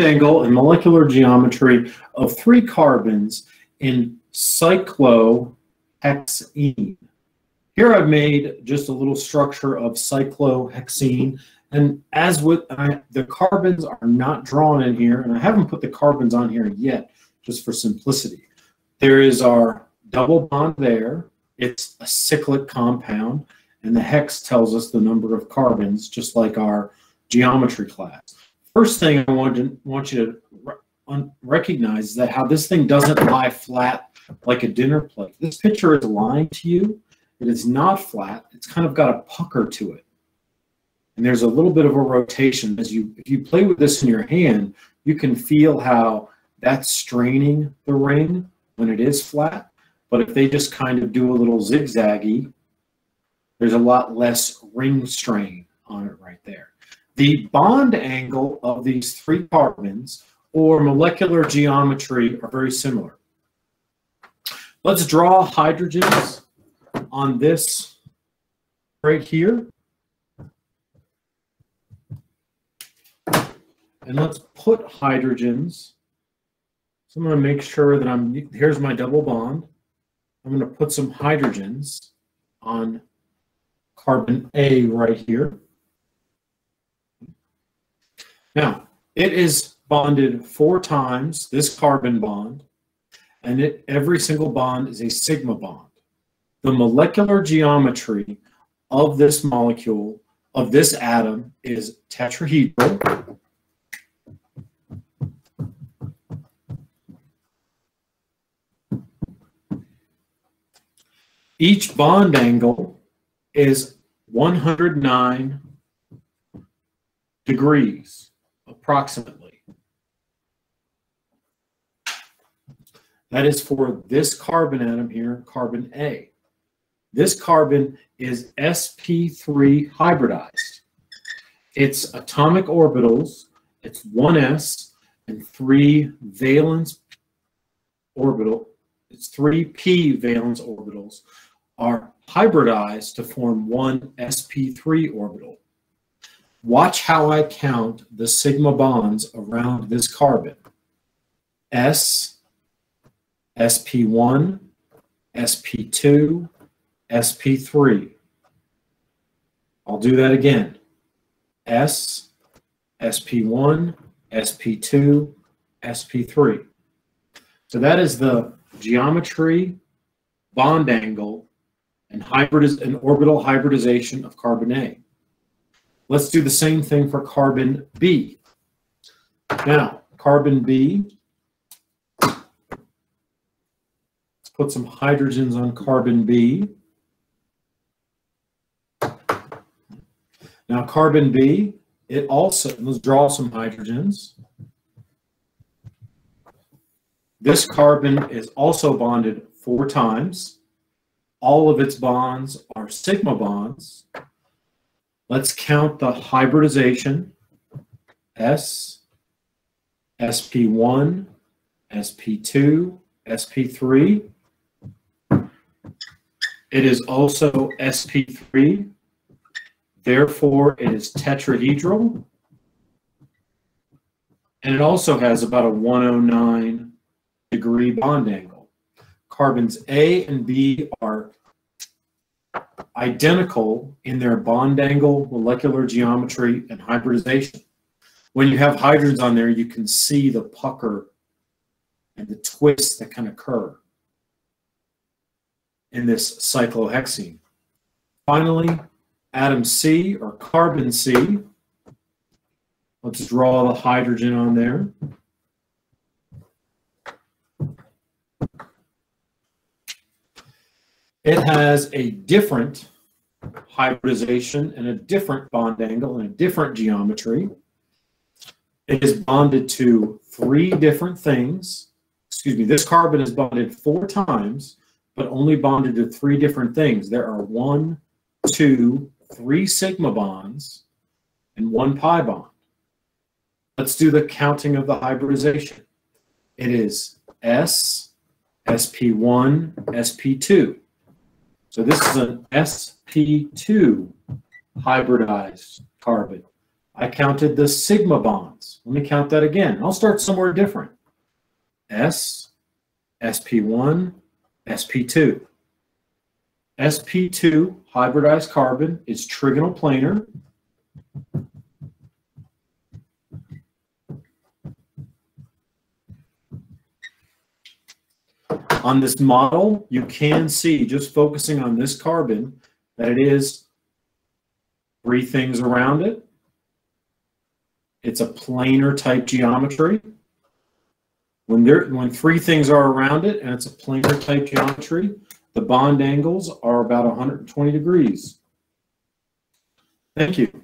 angle and molecular geometry of three carbons in cyclohexene. Here I've made just a little structure of cyclohexene, and as with I, the carbons are not drawn in here, and I haven't put the carbons on here yet, just for simplicity. There is our double bond there. It's a cyclic compound, and the hex tells us the number of carbons, just like our geometry class. First thing I want, to, want you to recognize is that how this thing doesn't lie flat like a dinner plate. This picture is lying to you. It is not flat. It's kind of got a pucker to it. And there's a little bit of a rotation. As you, if you play with this in your hand, you can feel how that's straining the ring when it is flat. But if they just kind of do a little zigzaggy, there's a lot less ring strain on it right there. The bond angle of these three carbons or molecular geometry are very similar. Let's draw hydrogens on this right here. And let's put hydrogens. So I'm going to make sure that I'm, here's my double bond. I'm going to put some hydrogens on carbon A right here. Now, it is bonded four times, this carbon bond, and it, every single bond is a sigma bond. The molecular geometry of this molecule, of this atom, is tetrahedral. Each bond angle is 109 degrees, approximately. That is for this carbon atom here, carbon A. This carbon is sp3 hybridized. Its atomic orbitals, it's 1s and three valence orbital, it's three p valence orbitals are hybridized to form one sp3 orbital. Watch how I count the sigma bonds around this carbon. S, sp1, sp2, sp3. I'll do that again. S, sp1, sp2, sp3. So that is the geometry, bond angle, and, hybridiz and orbital hybridization of carbon A. Let's do the same thing for carbon B. Now, carbon B, let's put some hydrogens on carbon B. Now, carbon B, it also, let's draw some hydrogens. This carbon is also bonded four times. All of its bonds are sigma bonds. Let's count the hybridization. S, SP1, SP2, SP3. It is also SP3. Therefore, it is tetrahedral. And it also has about a 109 degree bond angle. Carbons A and B are identical in their bond angle, molecular geometry, and hybridization. When you have hydrogens on there, you can see the pucker and the twists that can occur in this cyclohexene. Finally, atom C or carbon C. Let's draw the hydrogen on there. It has a different hybridization and a different bond angle and a different geometry. It is bonded to three different things. Excuse me, this carbon is bonded four times, but only bonded to three different things. There are one, two, three sigma bonds, and one pi bond. Let's do the counting of the hybridization. It is S, SP1, SP2. So this is an sp2 hybridized carbon. I counted the sigma bonds. Let me count that again. I'll start somewhere different. S, sp1, sp2. sp2 hybridized carbon is trigonal planar. On this model, you can see, just focusing on this carbon, that it is three things around it. It's a planar type geometry. When, there, when three things are around it and it's a planar type geometry, the bond angles are about 120 degrees. Thank you.